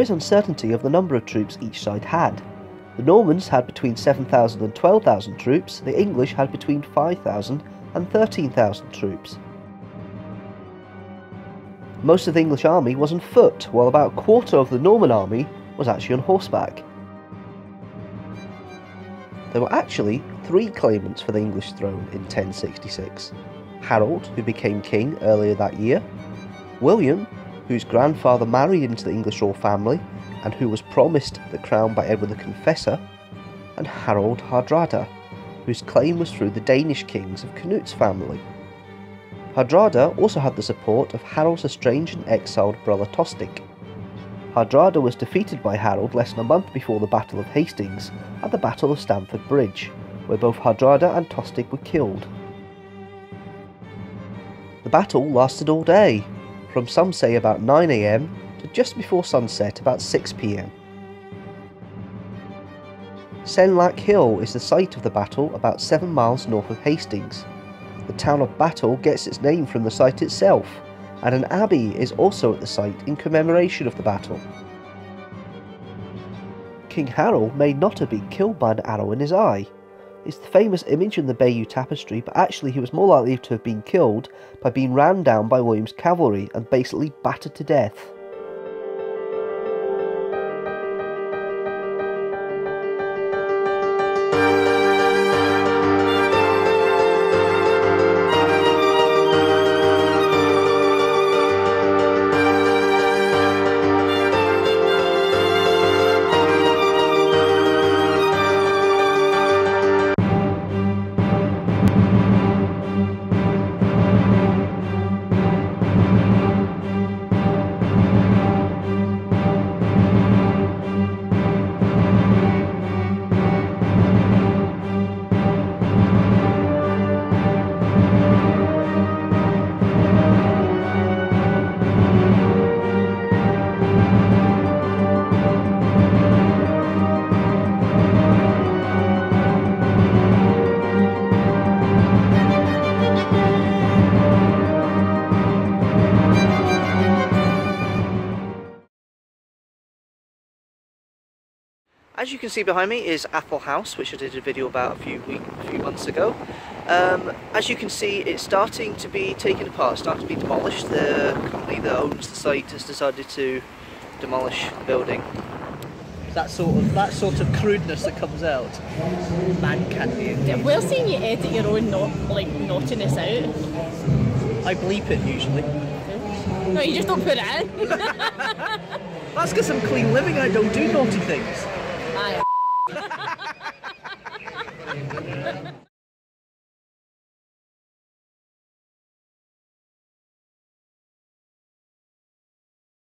is uncertainty of the number of troops each side had. The Normans had between 7,000 and 12,000 troops, the English had between 5,000 and 13,000 troops. Most of the English army was on foot, while about a quarter of the Norman army was actually on horseback. There were actually three claimants for the English throne in 1066 Harold, who became king earlier that year, William, whose grandfather married into the English royal family and who was promised the crown by Edward the Confessor, and Harald Hardrada, whose claim was through the Danish kings of Canute's family. Hardrada also had the support of Harold's estranged and exiled brother Tostig. Hardrada was defeated by Harold less than a month before the Battle of Hastings at the Battle of Stamford Bridge, where both Hardrada and Tostig were killed. The battle lasted all day, from some say about 9am to just before sunset about 6pm. Senlac Hill is the site of the battle about 7 miles north of Hastings. The town of Battle gets its name from the site itself, and an abbey is also at the site in commemoration of the battle. King Harold may not have been killed by an arrow in his eye. It's the famous image in the Bayeux Tapestry, but actually he was more likely to have been killed by being ran down by William's cavalry and basically battered to death. As you can see behind me is Apple House, which I did a video about a few week, a few months ago. Um, as you can see, it's starting to be taken apart, starting to be demolished. The company that owns the site has decided to demolish the building. That sort of that sort of crudeness that comes out, man can't be. We're seeing you edit your own not like naughtiness out. I bleep it usually. No, you just don't put it in. That's because I'm clean living. I don't do naughty things. I